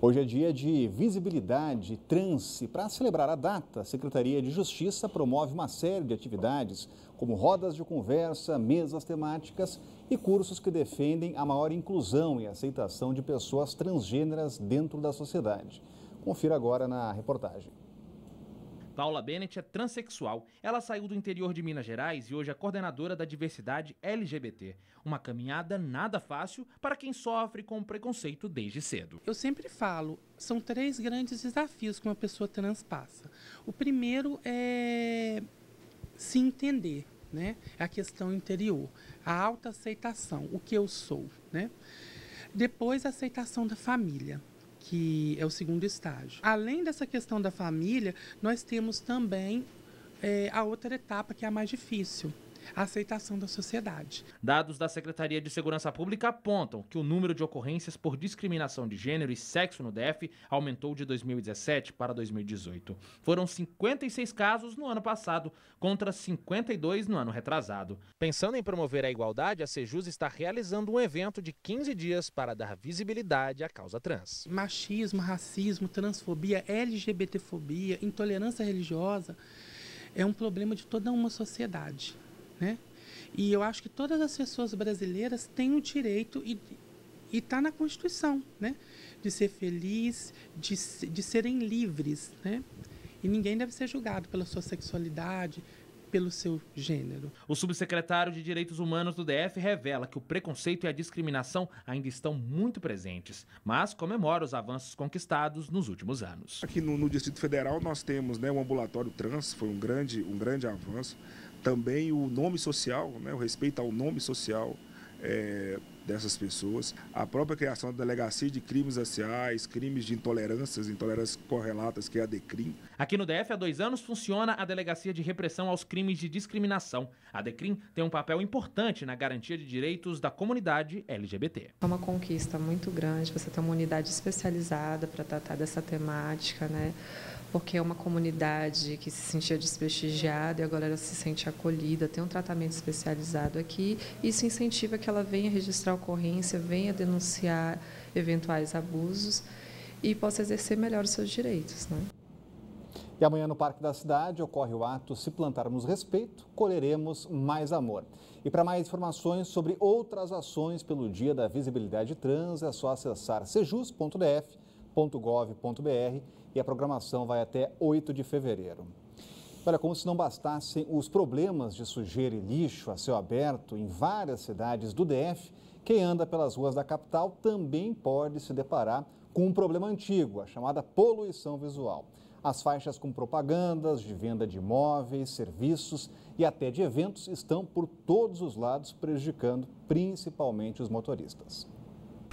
Hoje é dia de visibilidade trans e para celebrar a data, a Secretaria de Justiça promove uma série de atividades, como rodas de conversa, mesas temáticas e cursos que defendem a maior inclusão e aceitação de pessoas transgêneras dentro da sociedade. Confira agora na reportagem. Paula Bennett é transexual. Ela saiu do interior de Minas Gerais e hoje é coordenadora da diversidade LGBT. Uma caminhada nada fácil para quem sofre com preconceito desde cedo. Eu sempre falo, são três grandes desafios que uma pessoa trans passa. O primeiro é se entender, né? É a questão interior, a autoaceitação, o que eu sou, né? Depois a aceitação da família que é o segundo estágio. Além dessa questão da família, nós temos também é, a outra etapa que é a mais difícil, a aceitação da sociedade. Dados da Secretaria de Segurança Pública apontam que o número de ocorrências por discriminação de gênero e sexo no DF aumentou de 2017 para 2018. Foram 56 casos no ano passado, contra 52 no ano retrasado. Pensando em promover a igualdade, a Sejus está realizando um evento de 15 dias para dar visibilidade à causa trans. Machismo, racismo, transfobia, LGBTfobia, intolerância religiosa é um problema de toda uma sociedade. Né? E eu acho que todas as pessoas brasileiras têm o direito e está na Constituição, né? De ser feliz, de, de serem livres, né? E ninguém deve ser julgado pela sua sexualidade, pelo seu gênero. O subsecretário de Direitos Humanos do DF revela que o preconceito e a discriminação ainda estão muito presentes, mas comemora os avanços conquistados nos últimos anos. Aqui no, no Distrito Federal nós temos né, o ambulatório trans, foi um grande, um grande avanço também o nome social, né, o respeito ao nome social é, dessas pessoas, a própria criação da delegacia de crimes raciais, crimes de intolerâncias, intolerâncias correlatas, que é a DECRIM. Aqui no DF, há dois anos, funciona a Delegacia de Repressão aos Crimes de Discriminação. A DECRIM tem um papel importante na garantia de direitos da comunidade LGBT. É uma conquista muito grande você ter uma unidade especializada para tratar dessa temática, né? Porque é uma comunidade que se sentia desprestigiada e agora ela se sente acolhida, tem um tratamento especializado aqui. Isso incentiva que ela venha registrar ocorrência, venha denunciar eventuais abusos e possa exercer melhor os seus direitos. Né? E amanhã no Parque da Cidade ocorre o ato Se Plantarmos Respeito, Colheremos Mais Amor. E para mais informações sobre outras ações pelo Dia da Visibilidade Trans, é só acessar sejus.df.gov.br e a programação vai até 8 de fevereiro. Olha, como se não bastassem os problemas de sujeira e lixo a céu aberto em várias cidades do DF, quem anda pelas ruas da capital também pode se deparar com um problema antigo, a chamada poluição visual. As faixas com propagandas de venda de imóveis, serviços e até de eventos estão por todos os lados prejudicando principalmente os motoristas.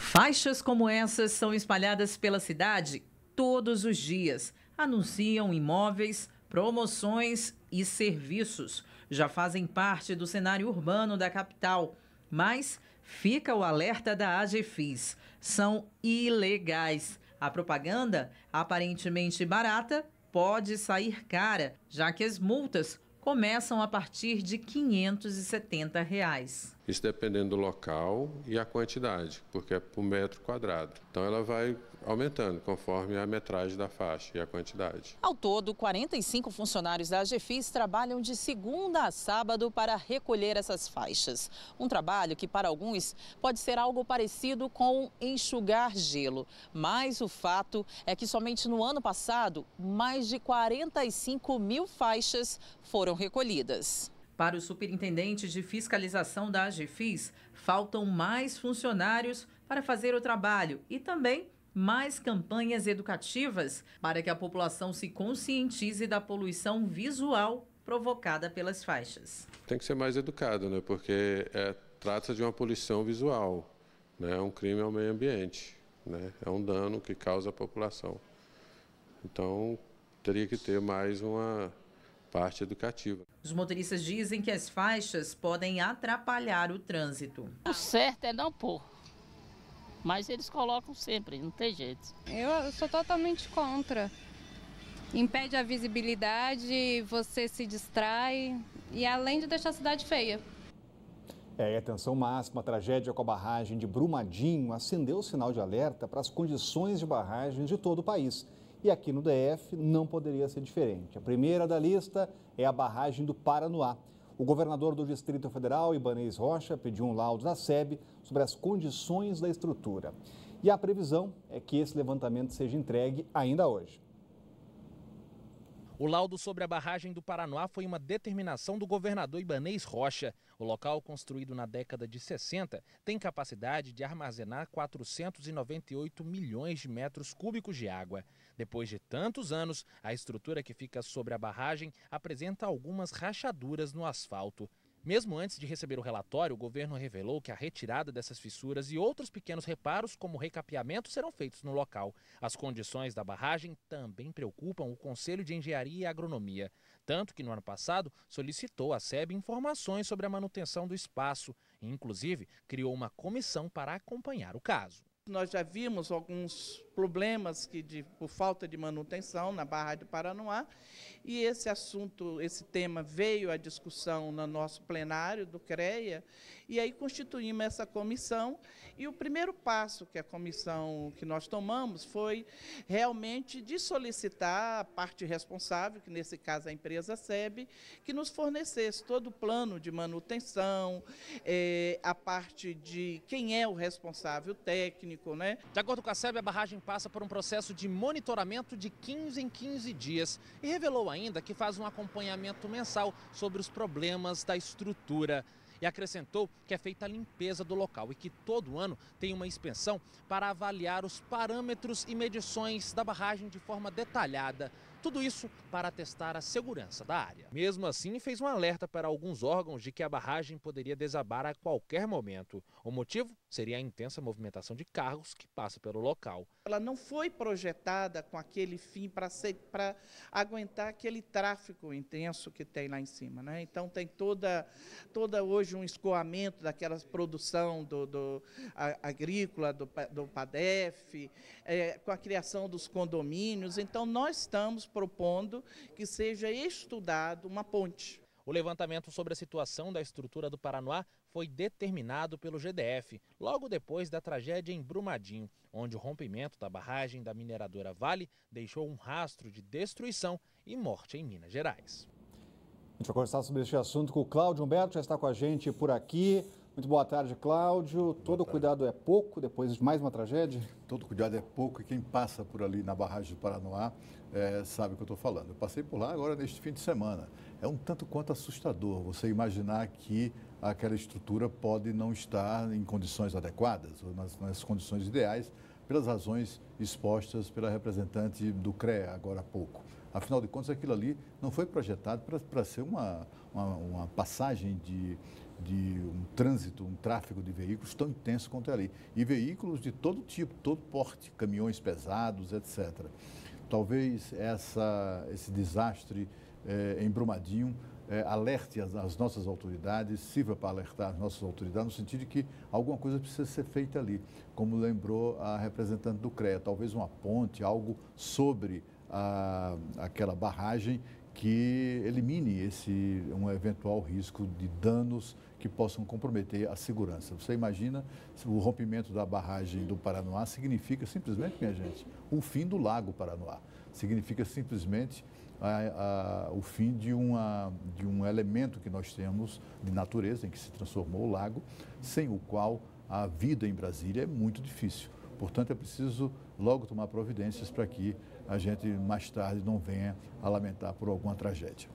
Faixas como essas são espalhadas pela cidade todos os dias. Anunciam imóveis, promoções e serviços. Já fazem parte do cenário urbano da capital. Mas fica o alerta da AGFIS: são ilegais. A propaganda, aparentemente barata, pode sair cara, já que as multas começam a partir de 570 reais. Isso dependendo do local e a quantidade, porque é por metro quadrado. Então ela vai aumentando conforme a metragem da faixa e a quantidade. Ao todo, 45 funcionários da AGFIS trabalham de segunda a sábado para recolher essas faixas. Um trabalho que, para alguns, pode ser algo parecido com enxugar gelo. Mas o fato é que somente no ano passado, mais de 45 mil faixas foram recolhidas. Para o superintendente de fiscalização da AGFIS, faltam mais funcionários para fazer o trabalho e também mais campanhas educativas para que a população se conscientize da poluição visual provocada pelas faixas. Tem que ser mais educado, né? porque é, trata-se de uma poluição visual, né? é um crime ao meio ambiente, né? é um dano que causa à população. Então, teria que ter mais uma parte educativa. Os motoristas dizem que as faixas podem atrapalhar o trânsito. O certo é não pôr mas eles colocam sempre, não tem jeito. Eu sou totalmente contra. Impede a visibilidade, você se distrai e além de deixar a cidade feia. É, atenção máxima, a tragédia com a barragem de Brumadinho acendeu o sinal de alerta para as condições de barragens de todo o país. E aqui no DF não poderia ser diferente. A primeira da lista é a barragem do Paranoá. O governador do Distrito Federal, Ibanez Rocha, pediu um laudo da SEB sobre as condições da estrutura. E a previsão é que esse levantamento seja entregue ainda hoje. O laudo sobre a barragem do Paranoá foi uma determinação do governador Ibanês Rocha. O local, construído na década de 60, tem capacidade de armazenar 498 milhões de metros cúbicos de água. Depois de tantos anos, a estrutura que fica sobre a barragem apresenta algumas rachaduras no asfalto. Mesmo antes de receber o relatório, o governo revelou que a retirada dessas fissuras e outros pequenos reparos, como recapeamento, serão feitos no local. As condições da barragem também preocupam o Conselho de Engenharia e Agronomia. Tanto que no ano passado solicitou à SEB informações sobre a manutenção do espaço e, inclusive, criou uma comissão para acompanhar o caso. Nós já vimos alguns problemas que de, por falta de manutenção na Barra do Paranoá e esse assunto, esse tema veio à discussão no nosso plenário do CREA e aí constituímos essa comissão e o primeiro passo que a comissão que nós tomamos foi realmente de solicitar a parte responsável, que nesse caso a empresa SEB, que nos fornecesse todo o plano de manutenção, é, a parte de quem é o responsável técnico. Né? De acordo com a SEB, a barragem passa por um processo de monitoramento de 15 em 15 dias e revelou ainda que faz um acompanhamento mensal sobre os problemas da estrutura. E acrescentou que é feita a limpeza do local e que todo ano tem uma inspeção para avaliar os parâmetros e medições da barragem de forma detalhada. Tudo isso para testar a segurança da área. Mesmo assim, fez um alerta para alguns órgãos de que a barragem poderia desabar a qualquer momento. O motivo seria a intensa movimentação de carros que passa pelo local. Ela não foi projetada com aquele fim para aguentar aquele tráfego intenso que tem lá em cima. Né? Então tem toda, toda hoje um escoamento daquela produção do, do a, agrícola, do, do PADEF, é, com a criação dos condomínios. Então nós estamos propondo que seja estudado uma ponte. O levantamento sobre a situação da estrutura do Paranoá foi determinado pelo GDF logo depois da tragédia em Brumadinho, onde o rompimento da barragem da mineradora Vale deixou um rastro de destruição e morte em Minas Gerais. A gente vai conversar sobre este assunto com o Cláudio Humberto, já está com a gente por aqui. Muito boa tarde, Cláudio. Todo tarde. cuidado é pouco depois de mais uma tragédia? Todo cuidado é pouco e quem passa por ali na barragem do Paranoá é, sabe o que eu estou falando. Eu passei por lá agora neste fim de semana. É um tanto quanto assustador você imaginar que aquela estrutura pode não estar em condições adequadas, ou nas, nas condições ideais, pelas razões expostas pela representante do CREA agora há pouco. Afinal de contas, aquilo ali não foi projetado para ser uma, uma, uma passagem de, de um trânsito, um tráfego de veículos tão intenso quanto é ali. E veículos de todo tipo, todo porte, caminhões pesados, etc. Talvez essa, esse desastre eh, em Brumadinho eh, alerte as, as, nossas autoridades, sirva para alertar as nossas autoridades, no sentido de que alguma coisa precisa ser feita ali, como lembrou a representante do CREA, talvez uma ponte, algo sobre a, aquela barragem que elimine esse um eventual risco de danos que possam comprometer a segurança. Você imagina o rompimento da barragem do Paranoá significa simplesmente, minha gente, o fim do Lago Paranoá. Significa simplesmente a, a, o fim de, uma, de um elemento que nós temos de natureza, em que se transformou o lago, sem o qual a vida em Brasília é muito difícil. Portanto, é preciso logo tomar providências para que a gente mais tarde não venha a lamentar por alguma tragédia.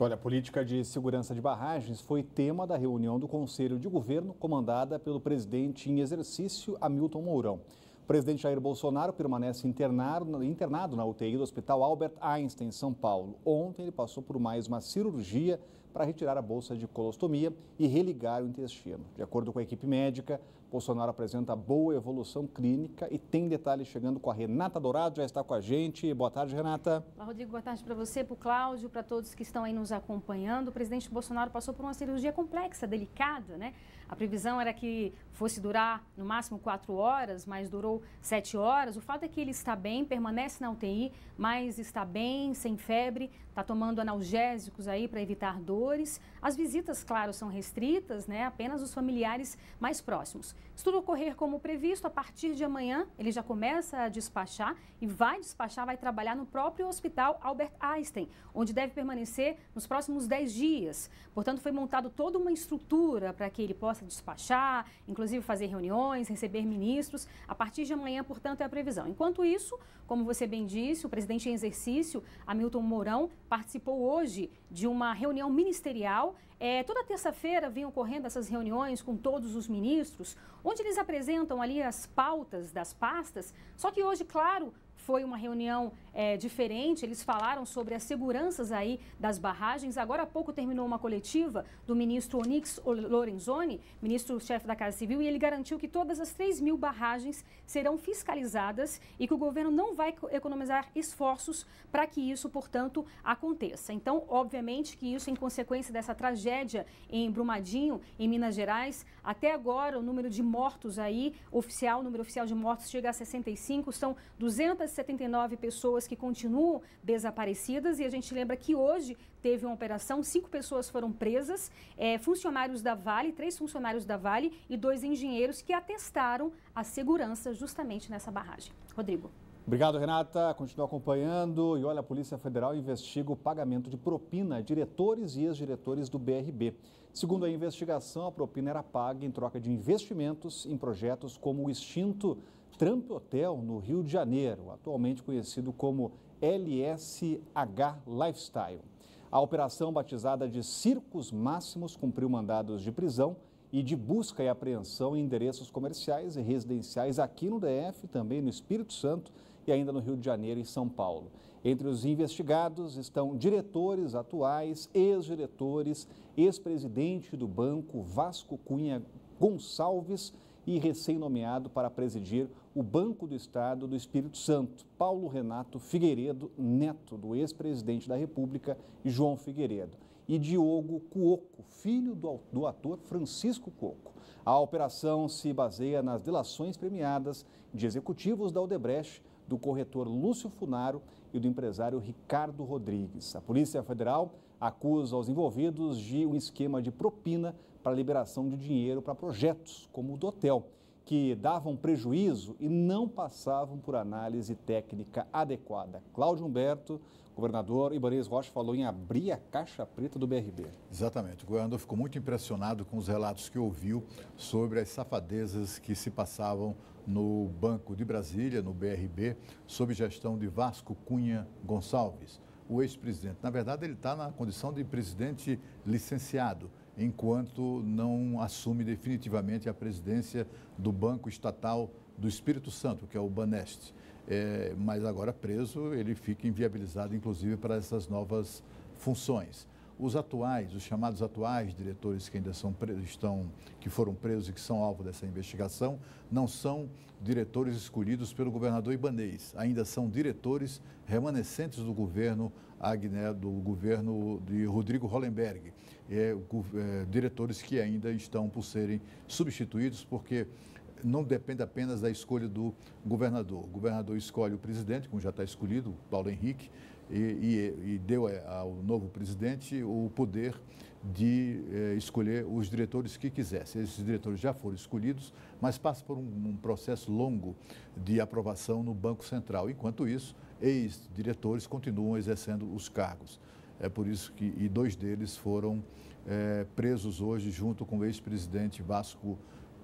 Olha, a política de segurança de barragens foi tema da reunião do Conselho de Governo, comandada pelo presidente em exercício, Hamilton Mourão. O presidente Jair Bolsonaro permanece internado, internado na UTI do Hospital Albert Einstein, em São Paulo. Ontem ele passou por mais uma cirurgia para retirar a bolsa de colostomia e religar o intestino. De acordo com a equipe médica, Bolsonaro apresenta boa evolução clínica e tem detalhes chegando com a Renata Dourado, já está com a gente. Boa tarde, Renata. Olá, Rodrigo, boa tarde para você, para o Cláudio, para todos que estão aí nos acompanhando. O presidente Bolsonaro passou por uma cirurgia complexa, delicada, né? A previsão era que fosse durar no máximo quatro horas, mas durou sete horas. O fato é que ele está bem, permanece na UTI, mas está bem, sem febre, está tomando analgésicos aí para evitar dores. As visitas, claro, são restritas, né? Apenas os familiares mais próximos. Se tudo ocorrer como previsto, a partir de amanhã ele já começa a despachar e vai despachar, vai trabalhar no próprio Hospital Albert Einstein, onde deve permanecer nos próximos 10 dias. Portanto, foi montado toda uma estrutura para que ele possa despachar, inclusive fazer reuniões, receber ministros. A partir de amanhã, portanto, é a previsão. Enquanto isso, como você bem disse, o presidente em exercício, Hamilton Mourão, participou hoje de uma reunião ministerial. É, toda terça-feira vem ocorrendo essas reuniões com todos os ministros, onde eles apresentam ali as pautas das pastas. Só que hoje, claro, foi uma reunião é, diferente, eles falaram sobre as seguranças aí das barragens. Agora há pouco terminou uma coletiva do ministro Onix Lorenzoni, ministro-chefe da Casa Civil, e ele garantiu que todas as 3 mil barragens serão fiscalizadas e que o governo não vai economizar esforços para que isso, portanto, aconteça. Então, obviamente que isso em consequência dessa tragédia em Brumadinho, em Minas Gerais, até agora o número de mortos aí, oficial, o número oficial de mortos chega a 65, são 200 79 pessoas que continuam desaparecidas e a gente lembra que hoje teve uma operação, cinco pessoas foram presas, é, funcionários da Vale, três funcionários da Vale e dois engenheiros que atestaram a segurança justamente nessa barragem. Rodrigo. Obrigado, Renata. Continua acompanhando. E olha, a Polícia Federal investiga o pagamento de propina a diretores e ex-diretores do BRB. Segundo a investigação, a propina era paga em troca de investimentos em projetos como o extinto Trump Hotel, no Rio de Janeiro, atualmente conhecido como LSH Lifestyle. A operação, batizada de Circos Máximos, cumpriu mandados de prisão e de busca e apreensão em endereços comerciais e residenciais aqui no DF, também no Espírito Santo e ainda no Rio de Janeiro e São Paulo. Entre os investigados estão diretores atuais, ex-diretores, ex-presidente do banco Vasco Cunha Gonçalves e recém-nomeado para presidir o Banco do Estado do Espírito Santo, Paulo Renato Figueiredo, neto do ex-presidente da República, João Figueiredo, e Diogo Cuoco, filho do, ator Francisco Cuoco. A operação se baseia nas delações premiadas de executivos da Odebrecht, do corretor Lúcio Funaro e do empresário Ricardo Rodrigues. A Polícia Federal acusa os envolvidos de um esquema de propina para liberação de dinheiro para projetos, como o do hotel, que davam prejuízo e não passavam por análise técnica adequada. Cláudio Humberto, governador Ibanez Rocha, falou em abrir a caixa preta do BRB. Exatamente. O governador ficou muito impressionado com os relatos que ouviu sobre as safadezas que se passavam no Banco de Brasília, no BRB, sob gestão de Vasco Cunha Gonçalves, o ex-presidente. Na verdade, ele está na condição de presidente licenciado enquanto não assume definitivamente a presidência do Banco Estatal do Espírito Santo, que é o Banest. É, mas agora preso, ele fica inviabilizado, inclusive, para essas novas funções. Os atuais, os chamados atuais diretores que ainda são estão, que foram presos e que são alvo dessa investigação, não são diretores escolhidos pelo governador Ibanês, ainda são diretores remanescentes do governo Agné, do governo de Rodrigo Hollenberg é, é, diretores que ainda estão por serem substituídos, porque não depende apenas da escolha do governador. O governador escolhe o presidente, como já está escolhido, Paulo Henrique, e, e, e deu é, ao novo presidente o poder de é, escolher os diretores que quisesse. Esses diretores já foram escolhidos, mas passa por um, um processo longo de aprovação no Banco Central. Enquanto isso, ex-diretores continuam exercendo os cargos. É por isso que e dois deles foram é, presos hoje junto com o ex-presidente Vasco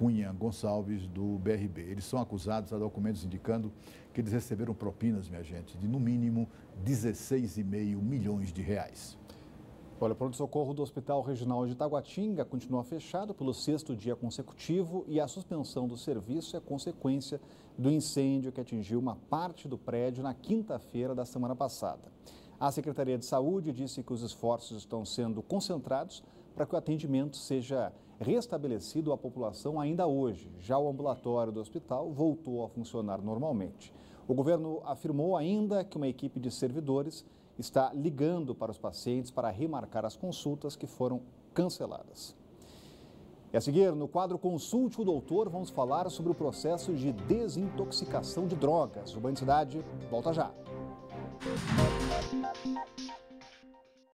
Cunha Gonçalves do BRB. Eles são acusados, há documentos indicando que eles receberam propinas, minha gente, de no mínimo 16,5 milhões de reais. Olha, o pronto-socorro do Hospital Regional de Taguatinga continua fechado pelo sexto dia consecutivo e a suspensão do serviço é consequência do incêndio que atingiu uma parte do prédio na quinta-feira da semana passada. A Secretaria de Saúde disse que os esforços estão sendo concentrados para que o atendimento seja restabelecido à população ainda hoje. Já o ambulatório do hospital voltou a funcionar normalmente. O governo afirmou ainda que uma equipe de servidores está ligando para os pacientes para remarcar as consultas que foram canceladas. E a seguir, no quadro Consulte o Doutor, vamos falar sobre o processo de desintoxicação de drogas. O Banho Cidade volta já.